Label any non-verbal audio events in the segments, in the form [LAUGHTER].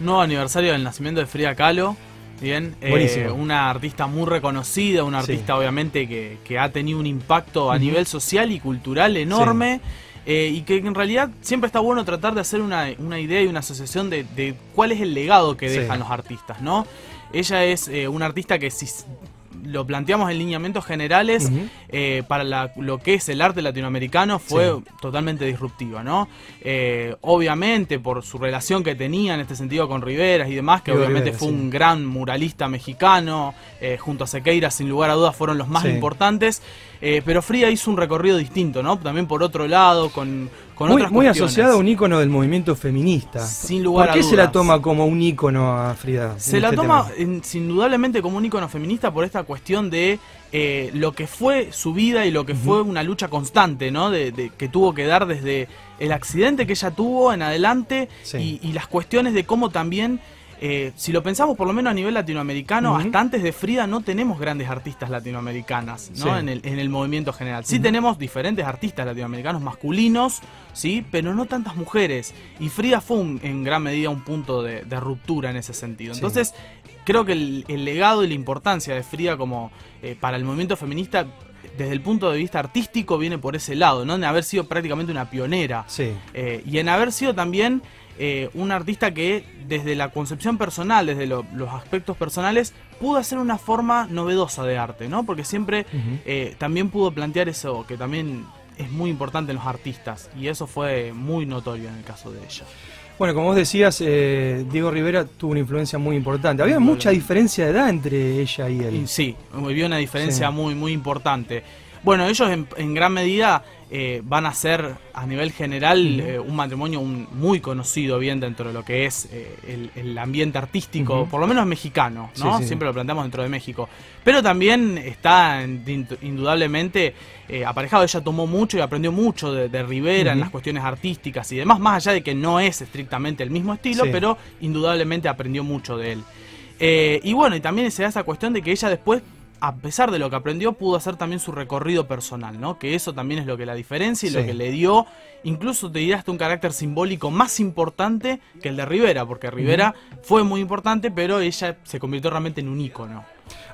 nuevo aniversario del nacimiento de Frida Kahlo. Bien, eh, una artista muy reconocida, una artista obviamente que, que, ha tenido un impacto a nivel social y cultural enorme. Eh, y que en realidad siempre está bueno tratar de hacer una, una idea y una asociación de, de, cuál es el legado que dejan los artistas, ¿no? Ella es eh, una artista que si lo planteamos en lineamientos generales, eh, para lo que es el arte latinoamericano fue totalmente disruptiva, ¿no? Eh, obviamente por su relación que tenía en este sentido con Riveras y demás, que obviamente fue un gran muralista mexicano, eh, junto a Sequeira sin lugar a dudas fueron los más importantes, pero Frida hizo un recorrido distinto, ¿no? También por otro lado, con muy, muy asociada a un ícono del movimiento feminista. Sin lugar ¿Por qué se la toma como un ícono a Frida? Se la este toma indudablemente como un ícono feminista por esta cuestión de eh, lo que fue su vida y lo que fue una lucha constante, ¿no? De, que tuvo que dar desde el accidente que ella tuvo en adelante y, y las cuestiones de cómo también eh, si lo pensamos por lo menos a nivel latinoamericano, hasta antes de Frida no tenemos grandes artistas latinoamericanas ¿no? en, el, movimiento general. Sí tenemos diferentes artistas latinoamericanos masculinos, sí, pero no tantas mujeres. Y Frida fue en gran medida un punto de, ruptura en ese sentido. Entonces, creo que el, legado y la importancia de Frida como eh, para el movimiento feminista desde el punto de vista artístico viene por ese lado, ¿no? En haber sido prácticamente una pionera. Eh, y en haber sido también eh, un artista que desde la concepción personal, desde los aspectos personales, pudo hacer una forma novedosa de arte, ¿no? Porque siempre eh, también pudo plantear eso, que también es muy importante en los artistas, y eso fue muy notorio en el caso de ella. Bueno, como vos decías, eh, Diego Rivera tuvo una influencia muy importante. Había mucha diferencia de edad entre ella y él. Sí, había una diferencia muy, muy importante. Bueno, ellos en gran medida eh, van a ser a nivel general eh, un matrimonio muy conocido bien dentro de lo que es eh, el, ambiente artístico, por lo menos mexicano, ¿no? Siempre lo planteamos dentro de México. Pero también está indudablemente aparejado, ella tomó mucho y aprendió mucho de, Rivera en las cuestiones artísticas y demás, más allá de que no es estrictamente el mismo estilo, pero indudablemente aprendió mucho de él. y bueno, y también se da esa cuestión de que ella después a pesar de lo que aprendió, pudo hacer también su recorrido personal, ¿no? Que eso también es lo que la diferencia y lo que le dio, incluso te dirás, un carácter simbólico más importante que el de Rivera, porque Rivera fue muy importante, pero ella se convirtió realmente en un ícono.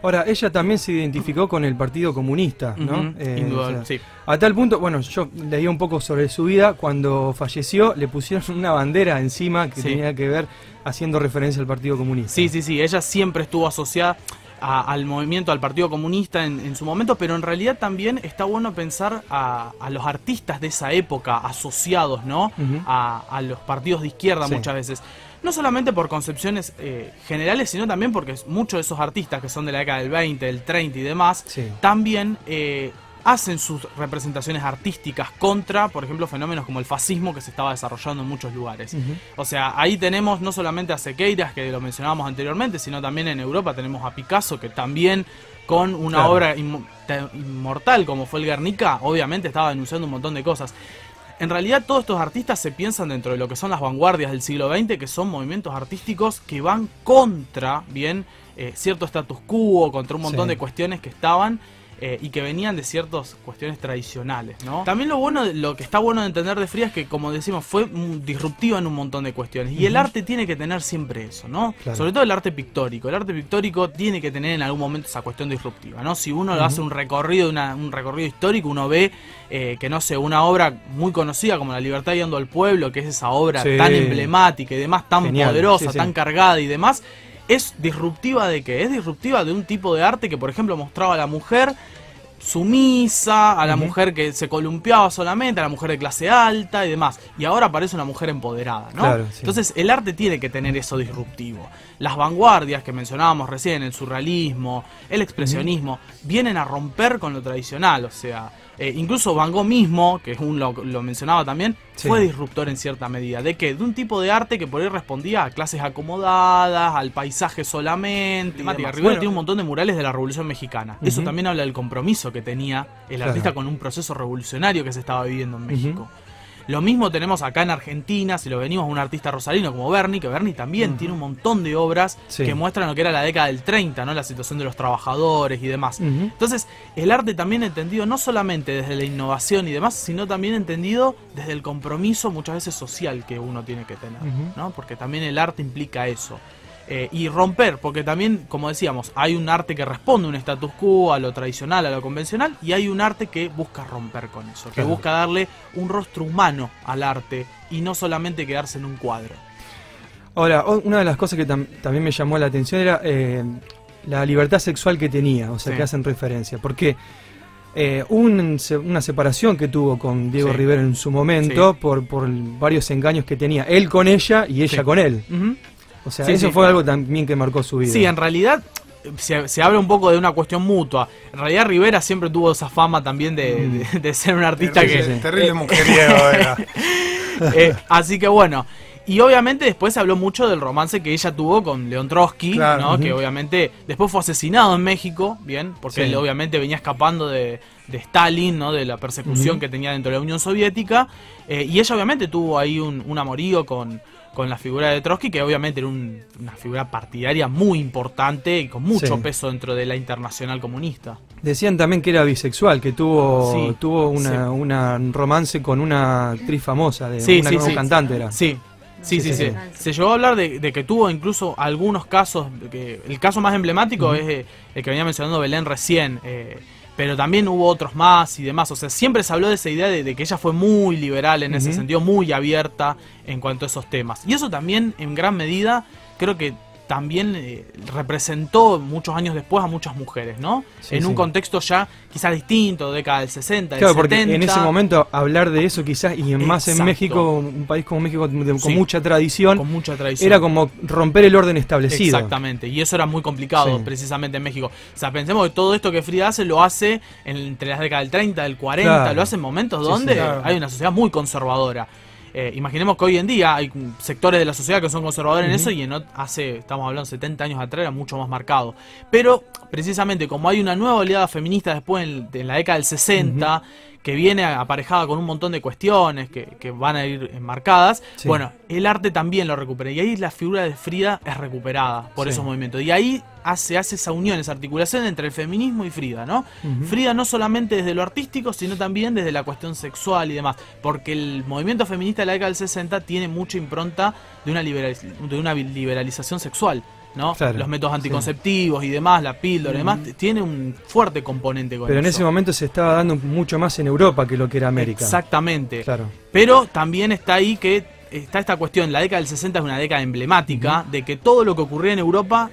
Ahora, ella también se identificó con el Partido Comunista, ¿no? Eh, sí. A tal punto, bueno, yo leí un poco sobre su vida, cuando falleció le pusieron [LAUGHS] una bandera encima que tenía que ver haciendo referencia al Partido Comunista. Sí, sí, sí, ella siempre estuvo asociada al movimiento, al Partido Comunista en, su momento, pero en realidad también está bueno pensar a, los artistas de esa época asociados, ¿no? a, los partidos de izquierda muchas veces. No solamente por concepciones eh, generales, sino también porque muchos de esos artistas que son de la década del 20, del 30 y demás, también eh, hacen sus representaciones artísticas contra, por ejemplo, fenómenos como el fascismo que se estaba desarrollando en muchos lugares. O sea, ahí tenemos no solamente a Sequeiras, que lo mencionábamos anteriormente, sino también en Europa tenemos a Picasso, que también con una obra inmortal como fue el Guernica, obviamente estaba denunciando un montón de cosas. En realidad todos estos artistas se piensan dentro de lo que son las vanguardias del siglo XX, que son movimientos artísticos que van contra, bien, eh, cierto status quo, contra un montón de cuestiones que estaban eh, y que venían de ciertas cuestiones tradicionales, ¿no? También lo bueno, lo que está bueno de entender de Frías es que, como decimos, fue disruptiva en un montón de cuestiones. Y el arte tiene que tener siempre eso, ¿no? Sobre todo el arte pictórico. El arte pictórico tiene que tener en algún momento esa cuestión disruptiva, ¿no? Si uno hace un recorrido, un recorrido histórico, uno ve eh, que, no sé, una obra muy conocida como La Libertad Yendo al Pueblo, que es esa obra tan emblemática y demás, tan poderosa, tan cargada y demás es disruptiva de qué? Es disruptiva de un tipo de arte que, por ejemplo, mostraba a la mujer sumisa, a la mujer que se columpiaba solamente, a la mujer de clase alta y demás. Y ahora aparece una mujer empoderada, ¿no? Entonces, el arte tiene que tener eso disruptivo. Las vanguardias que mencionábamos recién, el surrealismo, el expresionismo, vienen a romper con lo tradicional, o sea, eh, incluso Van Gogh mismo, que es un, lo, mencionaba también, fue disruptor en cierta medida. ¿De qué? De un tipo de arte que por ahí respondía a clases acomodadas, al paisaje solamente. Rivera tiene un montón de murales de la Revolución Mexicana. Eso también habla del compromiso que tenía el artista con un proceso revolucionario que se estaba viviendo en México. Lo mismo tenemos acá en Argentina, si lo venimos a un artista rosarino como Bernie, que Bernie también tiene un montón de obras que muestran lo que era la década del 30, ¿no? La situación de los trabajadores y demás. Entonces, el arte también entendido no solamente desde la innovación y demás, sino también entendido desde el compromiso muchas veces social que uno tiene que tener, ¿no? Porque también el arte implica eso. Eh, y romper, porque también, como decíamos, hay un arte que responde a un status quo, a lo tradicional, a lo convencional, y hay un arte que busca romper con eso, que busca darle un rostro humano al arte y no solamente quedarse en un cuadro. Ahora, una de las cosas que también me llamó la atención era eh, la libertad sexual que tenía, o sea, que hacen referencia, porque eh, una separación que tuvo con Diego Rivera en su momento por, por varios engaños que tenía él con ella y ella con él. O sea, eso fue algo también que marcó su vida. Sí, en realidad se, habla un poco de una cuestión mutua. En realidad Rivera siempre tuvo esa fama también de, mm. ser un artista que... Terrible eh, mujeriego [LAUGHS] era. Eh, así que bueno, y obviamente después se habló mucho del romance que ella tuvo con León Trotsky, ¿no? que obviamente después fue asesinado en México, bien, porque él obviamente venía escapando de, Stalin, ¿no? de la persecución que tenía dentro de la Unión Soviética, eh, y ella obviamente tuvo ahí un, un amorío con, con la figura de Trotsky, que obviamente era una figura partidaria muy importante y con mucho peso dentro de la internacional comunista. Decían también que era bisexual, que tuvo, tuvo una, romance con una actriz famosa, de una, cantante era. Sí, Sí, sí, sí, Se llegó a hablar de, que tuvo incluso algunos casos, que el caso más emblemático es el que venía mencionando Belén recién, eh, pero también hubo otros más y demás. O sea, siempre se habló de esa idea de, que ella fue muy liberal en ese sentido, muy abierta en cuanto a esos temas. Y eso también, en gran medida, creo que también eh, representó muchos años después a muchas mujeres, ¿no? en un contexto ya quizás distinto, década del 60, claro, porque en ese momento hablar de eso quizás, y más en México, un país como México con mucha tradición, con mucha tradición, era como romper el orden establecido. Exactamente, y eso era muy complicado precisamente en México. O sea, pensemos que todo esto que Frida hace lo hace entre las décadas del 30, del 40, lo hace en momentos donde hay una sociedad muy conservadora. Eh, imaginemos que hoy en día hay sectores de la sociedad que son conservadores en eso y en, hace, estamos hablando 70 años atrás, era mucho más marcado. Pero precisamente como hay una nueva oleada feminista después en, la década del 60, que viene aparejada con un montón de cuestiones que, van a ir enmarcadas, bueno, el arte también lo recupera. Y ahí la figura de Frida es recuperada por esos movimientos. Y ahí hace, hace esa unión, esa articulación entre el feminismo y Frida, ¿no? Frida no solamente desde lo artístico, sino también desde la cuestión sexual y demás. Porque el movimiento feminista de la década del 60 tiene mucha impronta de una, de una liberalización sexual. ¿No? Los métodos anticonceptivos y demás, la píldora y demás, tiene un fuerte componente con Pero en ese momento se estaba dando mucho más en Europa que lo que era América. Exactamente. Claro. Pero también está ahí que está esta cuestión, la década del 60 es una década emblemática de que todo lo que ocurría en Europa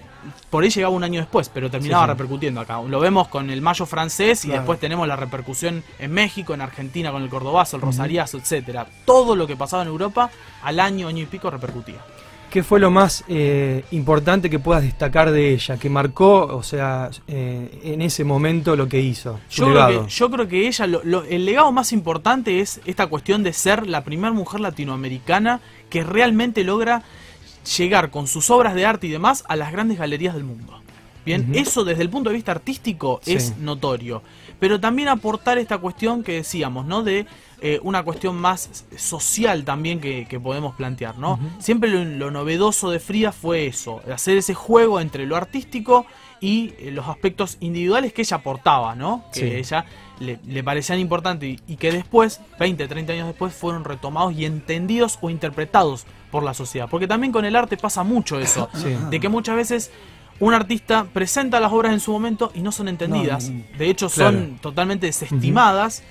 por ahí llegaba un año después, pero terminaba repercutiendo acá. Lo vemos con el mayo francés y después tenemos la repercusión en México, en Argentina con el cordobazo, el rosariazo, etcétera. Todo lo que pasaba en Europa al año, año y pico repercutía. ¿Qué fue lo más eh, importante que puedas destacar de ella, que marcó, o sea, eh, en ese momento lo que hizo? Yo creo que, yo creo que, ella, el legado más importante es esta cuestión de ser la primera mujer latinoamericana que realmente logra llegar con sus obras de arte y demás a las grandes galerías del mundo. Bien, eso desde el punto de vista artístico es notorio, pero también aportar esta cuestión que decíamos, ¿no? De eh, una cuestión más social también que, podemos plantear, ¿no? Siempre lo, novedoso de Frida fue eso, hacer ese juego entre lo artístico y eh, los aspectos individuales que ella aportaba, ¿no? Que ella le, parecían importantes y, que después, 20, 30 años después, fueron retomados y entendidos o interpretados por la sociedad. Porque también con el arte pasa mucho eso, de que muchas veces un artista presenta las obras en su momento y no son entendidas. de hecho, son totalmente desestimadas.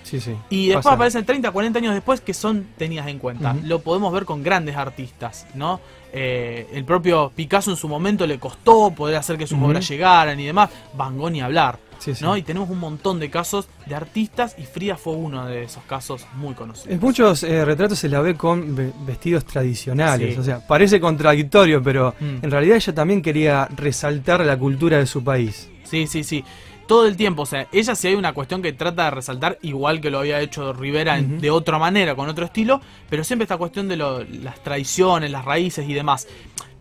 y después aparecen 30, 40 años después que son tenidas en cuenta. Lo podemos ver con grandes artistas, ¿no? Eh, el propio Picasso en su momento le costó poder hacer que sus obras llegaran y demás. Van Gogh ni hablar. ¿No? Y tenemos un montón de casos de artistas y Frida fue uno de esos casos muy conocidos. En muchos eh, retratos se la ve con vestidos tradicionales, o sea, parece contradictorio, pero mm. en realidad ella también quería resaltar la cultura de su país. Sí, sí, sí. Todo el tiempo, o sea, ella sí hay una cuestión que trata de resaltar, igual que lo había hecho Rivera de otra manera, con otro estilo, pero siempre esta cuestión de las tradiciones, las raíces y demás.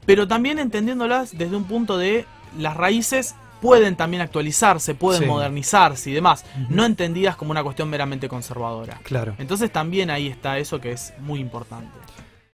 Pero también entendiéndolas desde un punto de las raíces pueden también actualizarse, pueden Sí. modernizarse y demás, no entendidas como una cuestión meramente conservadora. Claro. Entonces también ahí está eso que es muy importante.